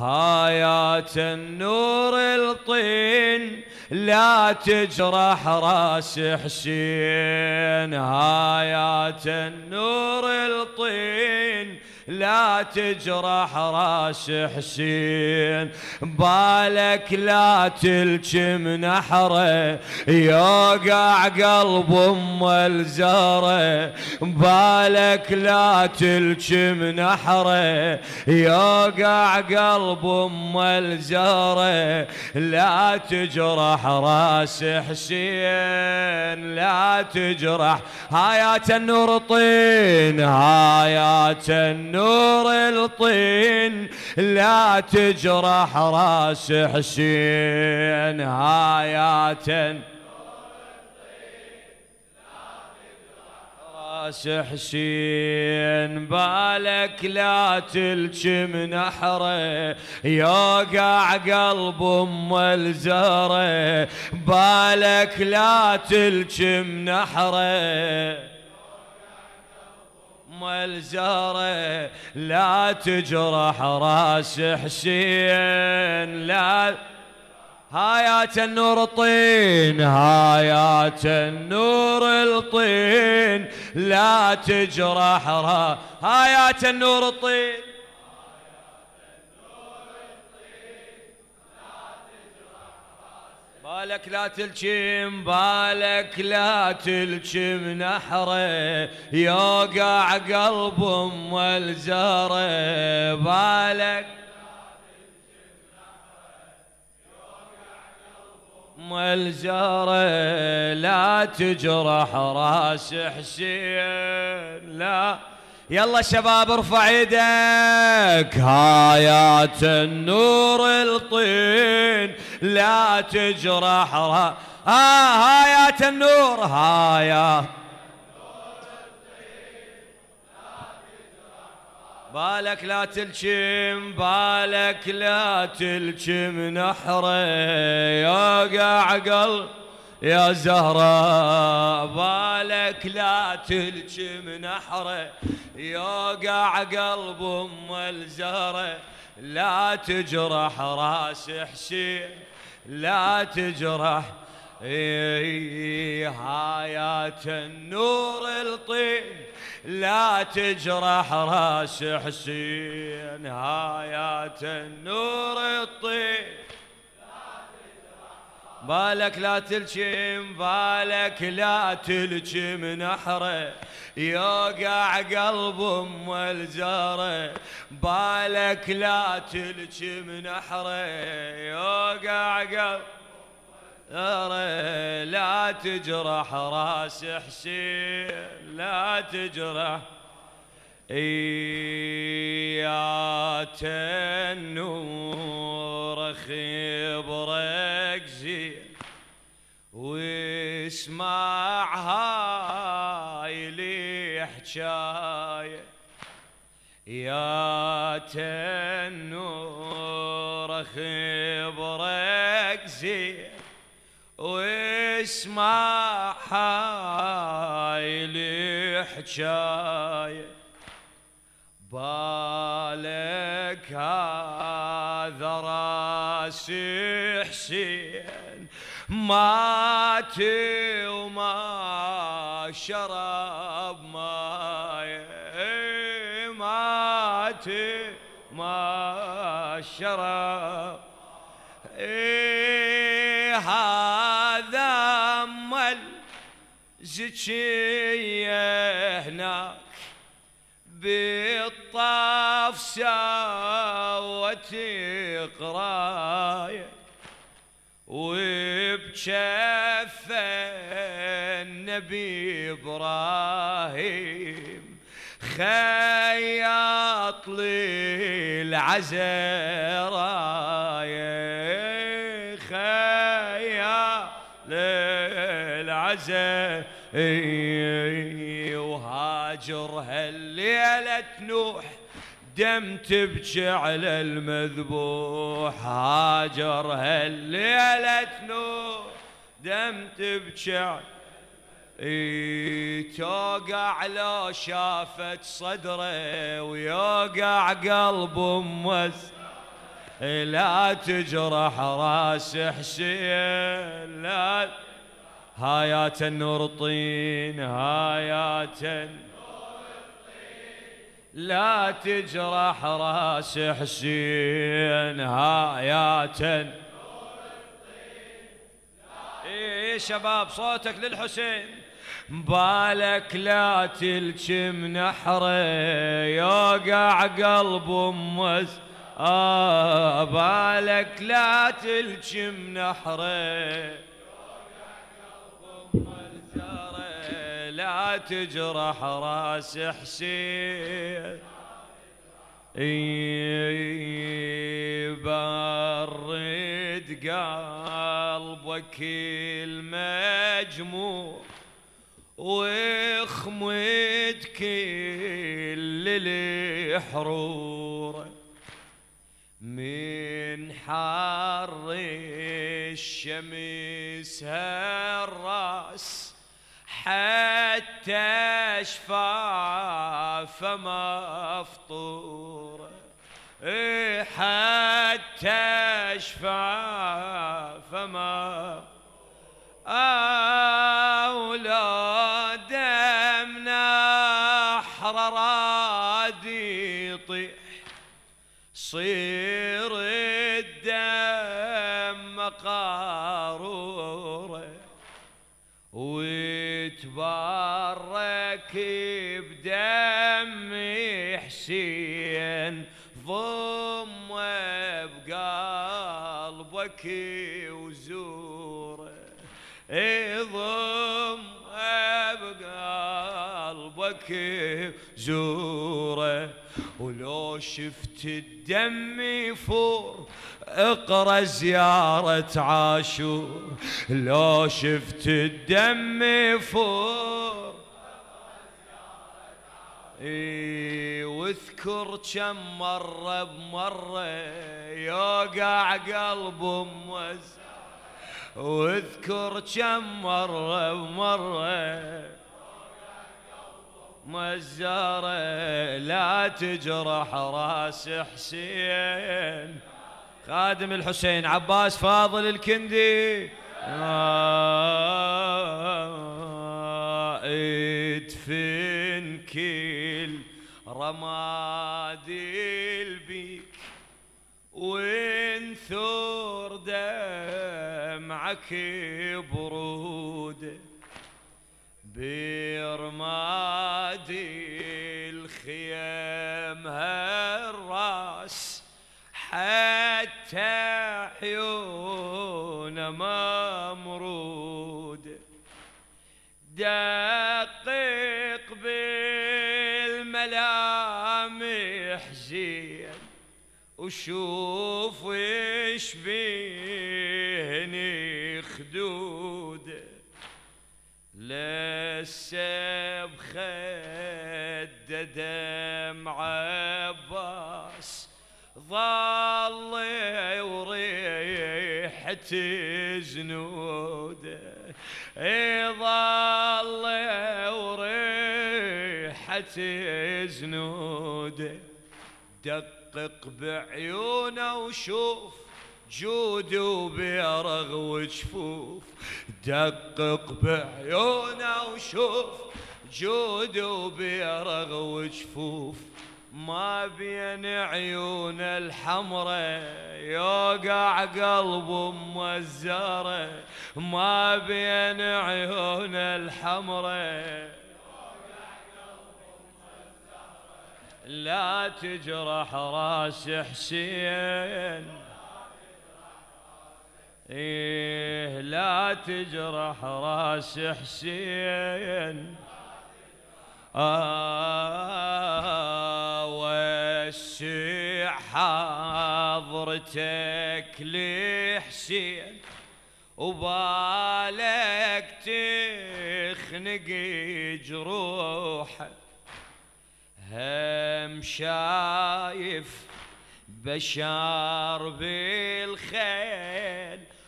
هايات النور الطين لا تجرح راس حسين. هايات النور الطين لا تجرح راس حسين بالك لا تلجم نحره يوقع قلب أم الزهرة بالك لا تلجم نحره يوقع قلب أم الزهرة لا تجرح راس حسين لا تجرح. هايات النور طين هايات النور نور الطين لا تجرح راس حسين. هايات راس حسين. بالك لا تلجم نحره يوقع قلب أم الزهرة. بالك لا تلجم نحره ام الزهره لا تجرح راس حسين لا. هايات النور الطين هايات النور الطين لا تجرح راس هايات النور الطين. بالك لا تلجم بالك لا تلجم نحره. يوقع قلب أم الزهره. بالك أم الزهره. لا تجرح راس حسين لا. يلا شباب ارفع إيدك هايات النور الطين. لا تجرح ها آه هايات النور هايا بالك لا تلجم بالك لا تلجم نحره يوقع قلب يا زهرة بالك لا تلجم نحره يوقع قلب أم الزهرة لا تجرح راس حسين لا تجرح إيه هايات النور الطين. لا تجرح راس حسين هايات النور الطين. بالك لا تلجم بالك لا تلجم نحره. يوقع قلب أم الزهره بالك لا تلجم نحره. يوقع قلب لا تجرح راس حسين لا تجرح. ايات النور خبرك زين واسمع هاي لي حجايه يا تنور خبرك زين واسمع هاي لي حجايه بالك هذا راس حسين مات وما شرب ماي مات ما شرب إيه هذا مل زكيه هناك بالطاف ساوت قراية. وبشف النبي إبراهيم خياط للعزرايه خياط للعزرايه وهاجر هالليلة نوح دم تبكي على المذبوح هاجر هالليلة نوح دم تبكي توقع لو شافت صدره ويوقع قلب امس لا تجرح راس حسين لا هايات النور الطين هايات لا تجرح راس حسين هايات إيه شباب صوتك للحسين. بالك لا تلجم نحره يوقع قلب امس آه بالك لا تلجم نحره لا تجرح راس حسين. برد قلبك المجموع واخمد كل الحرور من حر الشمس هالراس حتى شفاف مفطور حتى شفاف ما أولاد نحر راد يطيح صير حسين ضم بقلبك وزوره ضم بقلبك زوره ولو شفت الدم يفور اقرا زيارة عاشور لو شفت الدم يفور اي واذكر كم مرة بمرة يوقع قلب موز واذكر كم مرة بمرة مزارة لا تجرح راس حسين. خادم الحسين عباس فاضل الكندي. ادفن كل رماد البيك وانثر دمعك بروده برماد الخيام هالراس حتى عيون ممرود دقق وشوف وش بيهني خدود. لسه بخد دمع عباس ظل وريحة زنود. ظل وريحة زنود. دقق بعيونه وشوف جود وبيرغ وجفوف. دقق بعيونه وشوف جود وبيرغ وجفوف. ما بين عيون الحمرة يوقع قلب موزرة ما بين عيون الحمرة لا تجرح راس حسين. إيه لا تجرح راس حسين. آه حضرتك لحسين. وبالك تخنق جروحه هم شايف بشار بالخيل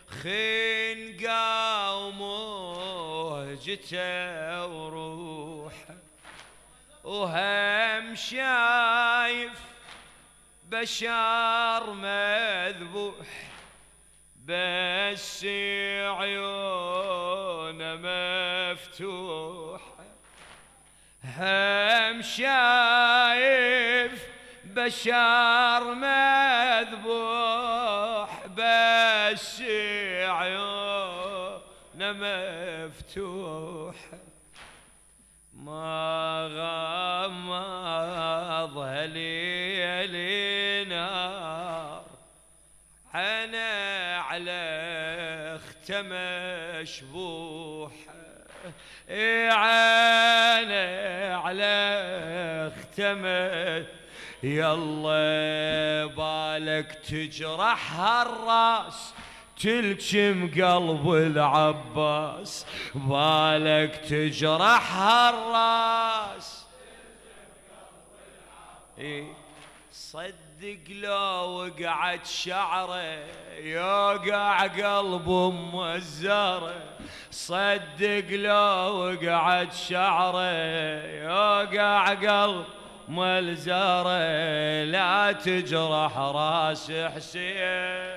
خنقا ومهجته وروحه وهم شايف بشار مذبوح بس عيونه مفتوح. هم شايف بشر مذبوح بس عيونه مفتوح. ما غمض ليل اخت مشبوح. عيني على اختم يلا بالك تجرح هالرأس. تلكم قلب العباس. بالك تجرح هالرأس. إيه. صدق لو وقعت شعره يوقع قلب أم الزهرة. صدق لو وقعت شعره يوقع قلب أم الزهرة. لا تجرح راس حسين.